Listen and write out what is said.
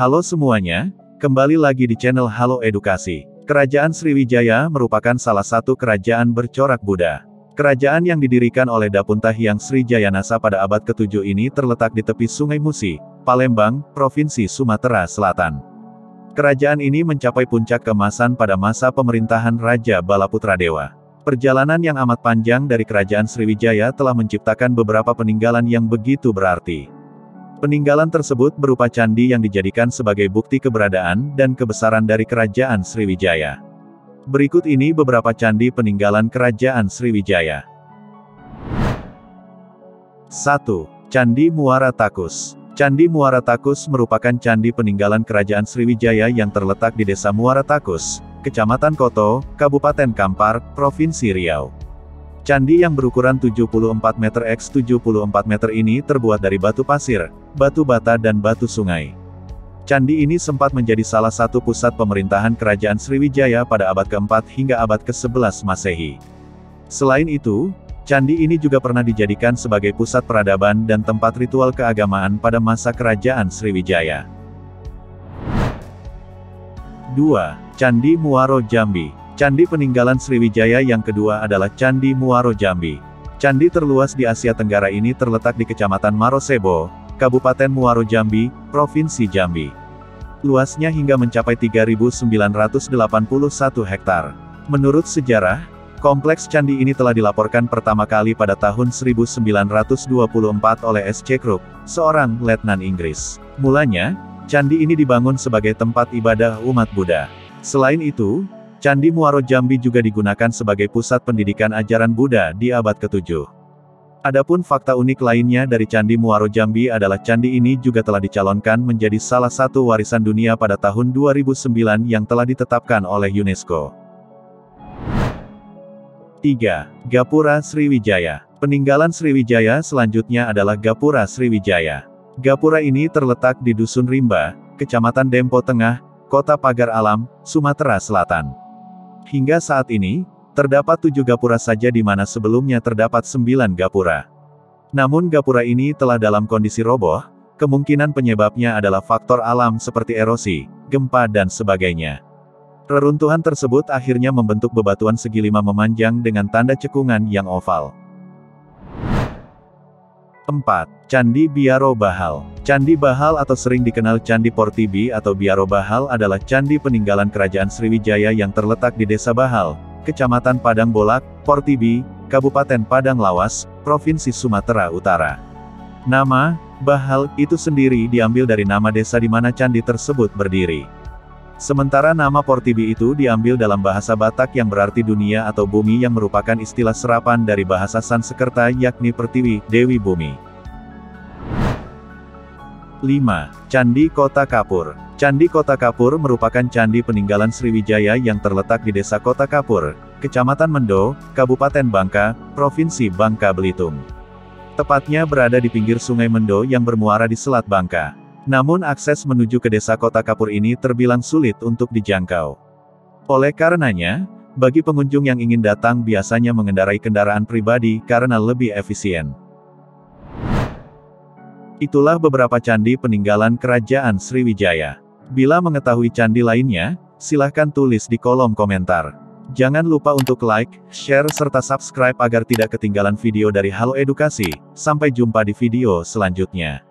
Halo semuanya, kembali lagi di channel Halo Edukasi. Kerajaan Sriwijaya merupakan salah satu kerajaan bercorak Buddha. Kerajaan yang didirikan oleh Dapunta Hyang Srijayanasa pada abad ke-7 ini terletak di tepi Sungai Musi, Palembang, Provinsi Sumatera Selatan. Kerajaan ini mencapai puncak keemasan pada masa pemerintahan Raja Balaputra Dewa. Perjalanan yang amat panjang dari kerajaan Sriwijaya telah menciptakan beberapa peninggalan yang begitu berarti. Peninggalan tersebut berupa candi yang dijadikan sebagai bukti keberadaan dan kebesaran dari kerajaan Sriwijaya. Berikut ini beberapa candi peninggalan kerajaan Sriwijaya. 1. Candi Muara Takus Candi Muara Takus merupakan candi peninggalan kerajaan Sriwijaya yang terletak di desa Muara Takus, Kecamatan Koto, Kabupaten Kampar, Provinsi Riau. Candi yang berukuran 74 meter x 74 meter ini terbuat dari batu pasir, batu bata dan batu sungai. Candi ini sempat menjadi salah satu pusat pemerintahan kerajaan Sriwijaya pada abad ke-4 hingga abad ke-11 Masehi. Selain itu, candi ini juga pernah dijadikan sebagai pusat peradaban dan tempat ritual keagamaan pada masa kerajaan Sriwijaya. 2. Candi Muaro Jambi Candi peninggalan Sriwijaya yang kedua adalah Candi Muaro Jambi. Candi terluas di Asia Tenggara ini terletak di Kecamatan Marosebo, Kabupaten Muaro Jambi, Provinsi Jambi. Luasnya hingga mencapai 3.981 hektar. Menurut sejarah, kompleks candi ini telah dilaporkan pertama kali pada tahun 1924 oleh S. C. Crook, seorang letnan Inggris. Mulanya, Candi ini dibangun sebagai tempat ibadah umat Buddha. Selain itu, Candi Muaro Jambi juga digunakan sebagai pusat pendidikan ajaran Buddha di abad ke-7. Adapun fakta unik lainnya dari Candi Muaro Jambi adalah candi ini juga telah dicalonkan menjadi salah satu warisan dunia pada tahun 2009 yang telah ditetapkan oleh UNESCO. 3. Gapura Sriwijaya Peninggalan Sriwijaya selanjutnya adalah Gapura Sriwijaya. Gapura ini terletak di Dusun Rimba, Kecamatan Dempo Tengah, Kota Pagar Alam, Sumatera Selatan. Hingga saat ini, terdapat tujuh gapura saja di mana sebelumnya terdapat sembilan gapura. Namun gapura ini telah dalam kondisi roboh, kemungkinan penyebabnya adalah faktor alam seperti erosi, gempa dan sebagainya. Reruntuhan tersebut akhirnya membentuk bebatuan segi lima memanjang dengan tanda cekungan yang oval. 4. Candi Biaro Bahal Candi Bahal atau sering dikenal Candi Portibi atau Biaro Bahal adalah candi peninggalan kerajaan Sriwijaya yang terletak di Desa Bahal, Kecamatan Padang Bolak, Portibi, Kabupaten Padang Lawas, Provinsi Sumatera Utara. Nama, Bahal, itu sendiri diambil dari nama desa di mana candi tersebut berdiri. Sementara nama Portibi itu diambil dalam bahasa Batak yang berarti dunia atau bumi yang merupakan istilah serapan dari bahasa Sansekerta yakni Pertiwi, Dewi Bumi. 5. Candi Kota Kapur Candi Kota Kapur merupakan candi peninggalan Sriwijaya yang terletak di Desa Kota Kapur, Kecamatan Mendo, Kabupaten Bangka, Provinsi Bangka Belitung. Tepatnya berada di pinggir Sungai Mendo yang bermuara di Selat Bangka. Namun akses menuju ke desa kota Kapur ini terbilang sulit untuk dijangkau. Oleh karenanya, bagi pengunjung yang ingin datang biasanya mengendarai kendaraan pribadi karena lebih efisien. Itulah beberapa candi peninggalan kerajaan Sriwijaya. Bila mengetahui candi lainnya, silahkan tulis di kolom komentar. Jangan lupa untuk like, share serta subscribe agar tidak ketinggalan video dari Halo Edukasi. Sampai jumpa di video selanjutnya.